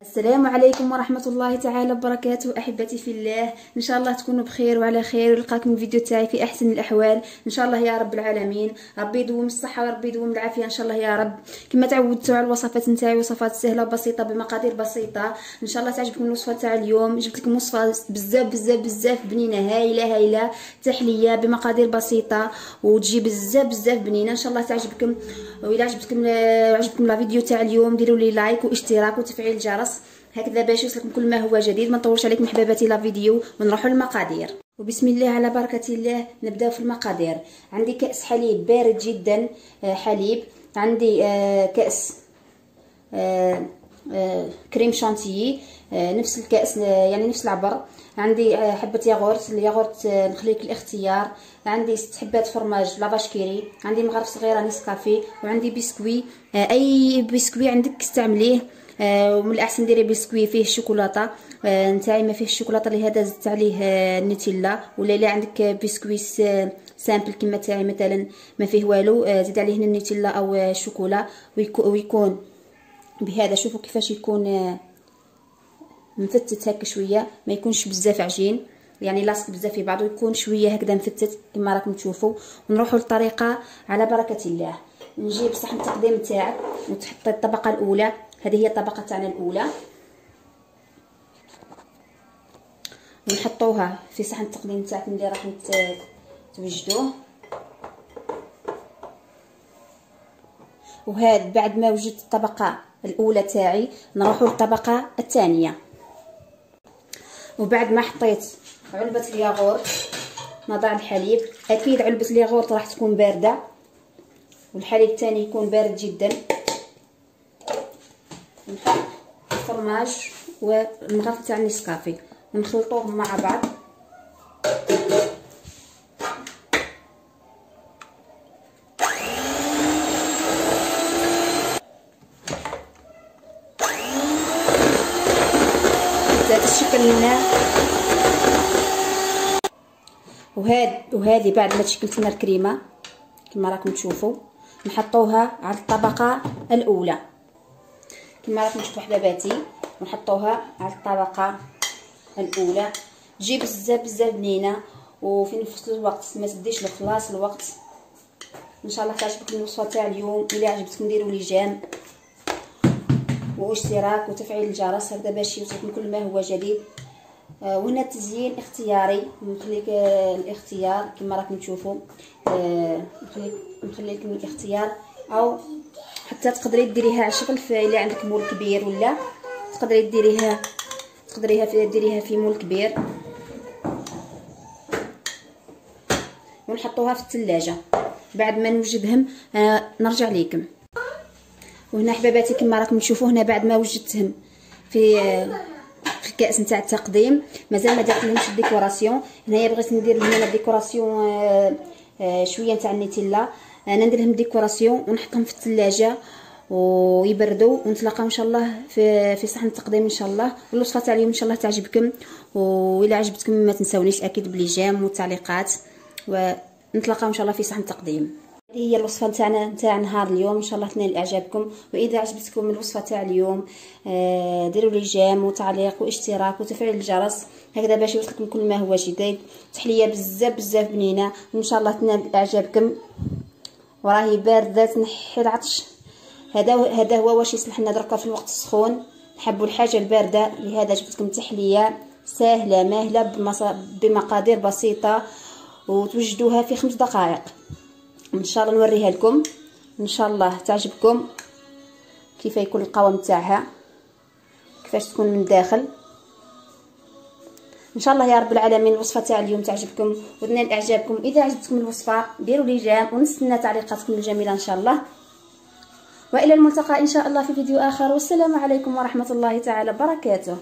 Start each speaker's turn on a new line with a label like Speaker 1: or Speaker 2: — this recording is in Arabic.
Speaker 1: السلام عليكم ورحمة الله تعالى وبركاته أحبتي في الله. إن شاء الله تكونوا بخير وعلى خير ولقاكم الفيديو تاعي في أحسن الأحوال. إن شاء الله يا رب العالمين. ربي يدوم الصحة وربي يدوم العافية إن شاء الله يا رب. كما تعودتوا على الوصفات نتاعي وصفات سهلة وبسيطة بمقادير بسيطة. إن شاء الله تعجبكم الوصفة تاع اليوم. جبت لكم وصفة بزاف بزاف بزاف بنينة هايلة هايلة تحلية بمقادير بسيطة وتجي بزاف بزاف بنينة. إن شاء الله تعجبكم. وإلا عجبتكم عجبكم la vidéo تاع اليوم ديروا لي like واشتراك وتفعيل الجرس. هكذا باش يوصلكم كل ما هو جديد. ما نطولش عليكم حباباتي la vidéo ونروحوا للمقادير. وبسم الله على بركة الله نبداو في المقادير. عندي كأس حليب بارد جدا آه، حليب. عندي آه، كأس آه، crème chantilly نفس الكأس يعني نفس العبر. عندي حبة ياغورت. الياغورت نخليك الاختيار. عندي ست حبات fromage La Vache Kiri عندي مغرف صغيرة نسكافي. وعندي بسكوي أي بسكوي عندك استعمليه. ومن الأحسن ديري بسكوي فيه الشوكولاتة. آه، نتاعي ما فيه الشوكولاتة لهذا زدت عليه النوتيلا آه، ولا إلا عندك biscuit simple كما تاعي مثلا ما فيه والو. زيد عليه النوتيلا أو الشوكولا ويكون بهذا. شوفوا كيفاش يكون مفتت هكا شوية. ما يكونش بزاف عجين. يعني لاصق بزاف في بعضه. يكون شوية هكذا مفتت. كما راكم تشوفوا. ونروحوا للطريقة على بركة الله. نجيب صحن التقديم تاعك. وتحطي الطبقة الأولى. هذه هي الطبقة تاعنا الأولى. ونحطوها في صحن التقديم تاعكم اللي راح توجدوه وهاد بعد ما وجدت الطبقة الأولى تاعي نروحوا للطبقة الثانية. وبعد ما حطيت علبة الياغورت نضع الحليب. أكيد علبة الياغورت راح تكون باردة والحليب الثاني يكون بارد جدا. نحط الفرماج والمغرف تاع النسكافي ونخلطوهم مع بعض. تشكل لنا وهاد وهذه بعد ما تشكلت لنا الكريمة كما راكم تشوفوا. نحطوها على الطبقة الأولى. كما راكم تشوفوا حباباتي ونحطوها على الطبقة الأولى. تجي بزاف بزاف بنينة وفي نفس الوقت ما تديش لخلاص الوقت. إن شاء الله تعجبكم الوصفة تاع اليوم. إلا عجبتكم ديروا لي جيم واشتراك وتفعيل الجرس. هكذا باش يوصلكم كل ما هو جديد. آه وهنا التزيين اختياري. نخليك آه الاختيار كما راكم تشوفوا آه نخليك نخلي لكم الاختيار. أو حتى تقدري ديريها شغل في إلا عندك مول كبير ولا تقدري ديريها تقدريها في ديريها في مول كبير. ونحطوها في الثلاجه بعد ما نوجدهم آه نرجع لكم وهنا حباباتي كما راكم تشوفوا هنا بعد ما وجدتهم في آه في الكاس نتاع التقديم مازال ما درت لهمش ال décoration. هنايا بغيت ندير لهم ال décoration آه آه شوية نتاع النوتيلا. أنا ندير لهم décoration ونحطهم في الثلاجه ويبردوا ونتلاقاو إن شاء الله في في صحن التقديم إن شاء الله. والوصفه تاع اليوم إن شاء الله تعجبكم. والى عجبتكم ما تنساونيش أكيد ب les j'aime والتعليقات ونتلاقاو إن شاء الله في صحن التقديم. هذه هي الوصفة تاعنا تاع نهار اليوم. إن شاء الله تنال اعجابكم وإذا عجبتكم الوصفة تاع اليوم آه ديروا لي جيم وتعليق واشتراك وتفعيل الجرس. هكذا باش يوصلكم كل ما هو جديد. تحلية بزاف بزاف بنينه وإن شاء الله تنال اعجابكم وراهي بارده تنحي العطش. هذا هذا هو واش يصلح لنا دركا في الوقت السخون. نحبوا الحاجة الباردة لهذا جبت لكم تحليه سهله ماهلة بمقادير بسيطة وتوجدوها في خمس دقائق. إن شاء الله نوريها لكم. إن شاء الله تعجبكم. كيف يكون القوام تاعها. كيفاش تكون من داخل. إن شاء الله يا رب العالمين الوصفة تاع اليوم تعجبكم وتنال إعجابكم. إذا عجبتكم الوصفة ديروا لي جيم ونستنى تعليقاتكم الجميلة إن شاء الله. وإلى الملتقى إن شاء الله في فيديو آخر. والسلام عليكم ورحمة الله تعالى وبركاته.